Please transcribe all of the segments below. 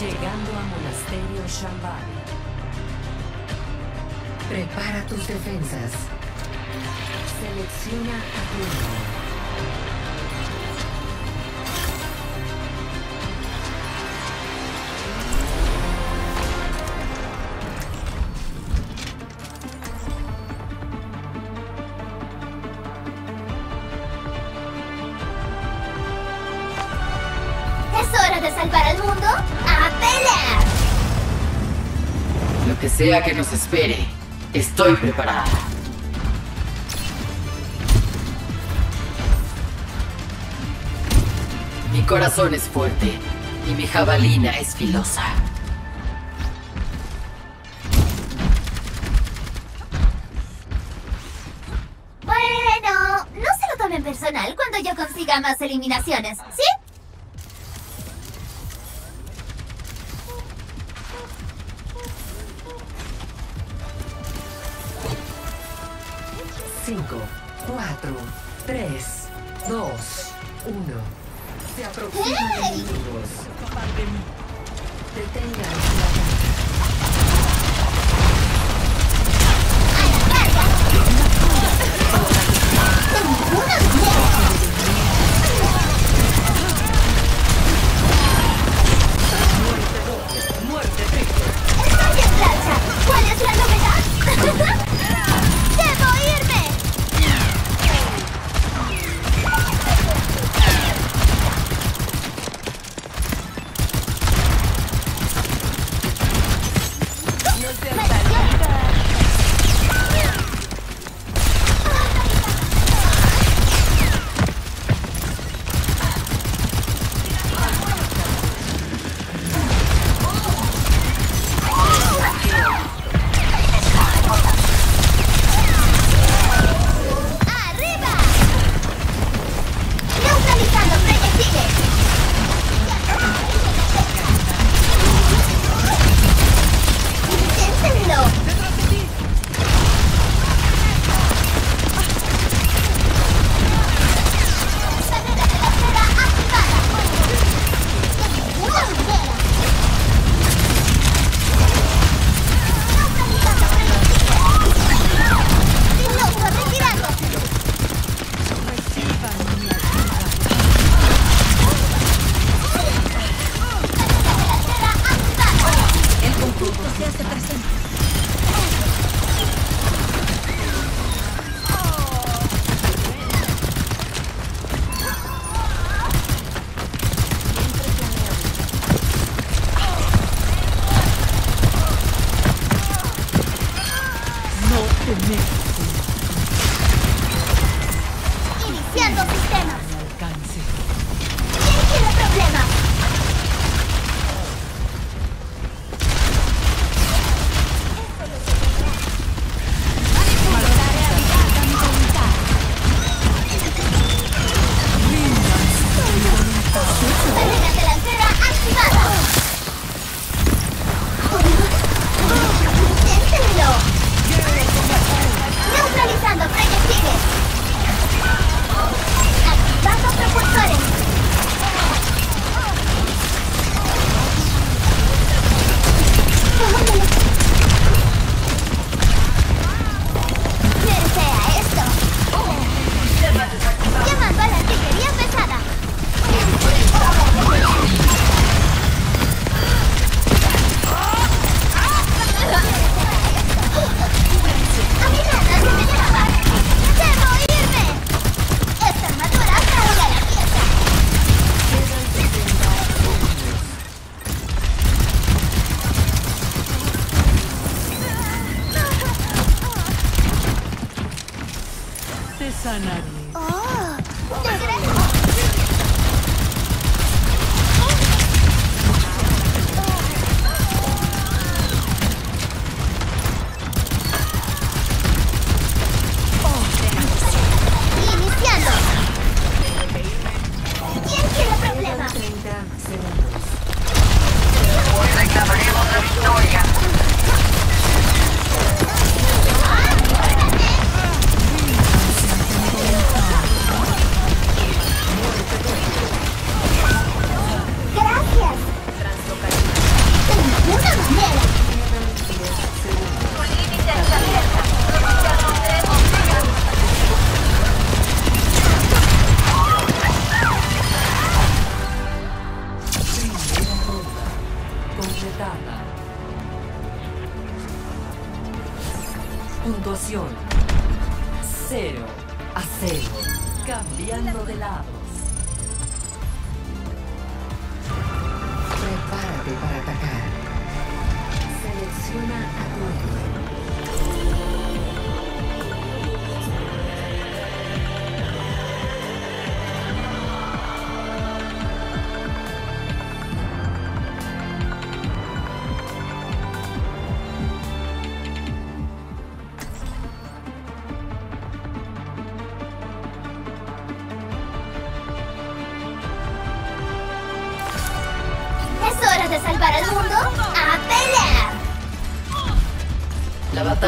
Llegando a Monasterio Shambhala. Prepara tus defensas. Selecciona a tu que sea que nos espere, estoy preparada. Mi corazón es fuerte y mi jabalina es filosa. Bueno, no se lo tomen personal cuando yo consiga más eliminaciones, ¿sí? 2, 1. Se aproximan enemigos. Detengan Atacando sistema.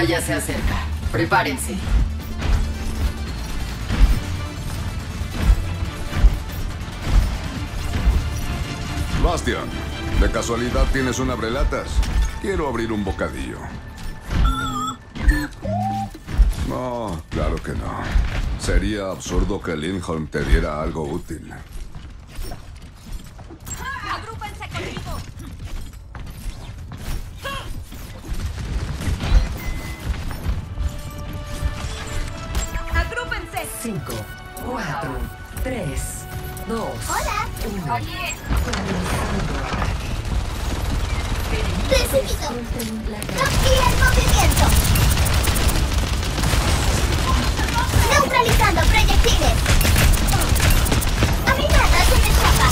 Batalla se acerca. Prepárense. Bastian, ¿de casualidad tienes un abrelatas? Quiero abrir un bocadillo. No, claro que no. Sería absurdo que Lindholm te diera algo útil. 5, 4, 3, 2, 1. Hola. 1. Oye. Recibido. Captura el movimiento. Neutralizando proyectiles. Amenazas en el mapa.